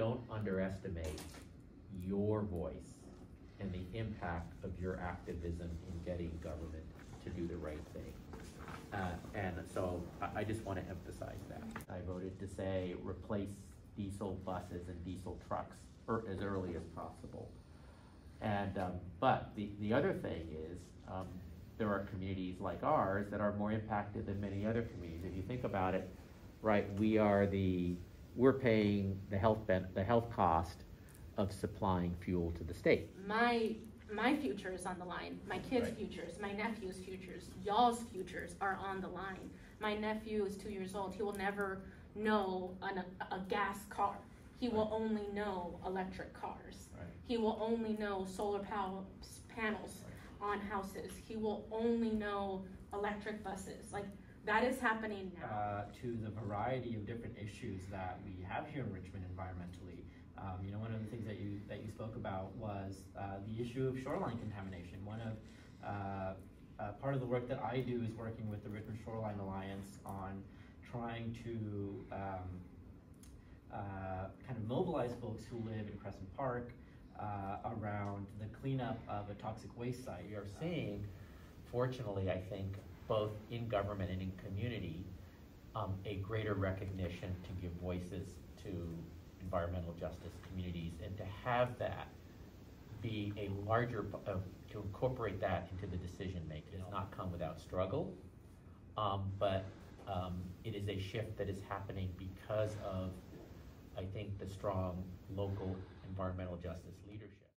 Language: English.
don't underestimate your voice and the impact of your activism in getting government to do the right thing. Uh, and so I, I just want to emphasize that. I voted to say replace diesel buses and diesel trucks er, as early as possible. And, um, but the, the other thing is, um, there are communities like ours that are more impacted than many other communities. If you think about it, right, we are the, we're paying the health the health cost of supplying fuel to the state. My my future is on the line. My kids' Right. futures, my nephew's futures, y'all's futures are on the line. My nephew is two years old. He will never know an, a, a gas car. He will only know electric cars. Right. He will only know solar power panels on houses. He will only know electric buses. Like that is happening now. uh, to the variety of different issues that we have here in Richmond environmentally. Um, you know, one of the things that you that you spoke about was uh, the issue of shoreline contamination. One of uh, uh, part of the work that I do is working with the Richmond Shoreline Alliance on trying to um, uh, kind of mobilize folks who live in Crescent Park uh, around the cleanup of a toxic waste site. We are seeing, fortunately, I think, both in government and in community, um, a greater recognition to give voices to environmental justice communities and to have that be a larger, of to incorporate that into the decision making. It has not come without struggle, um, but um, it is a shift that is happening because of, I think, the strong local environmental justice leadership.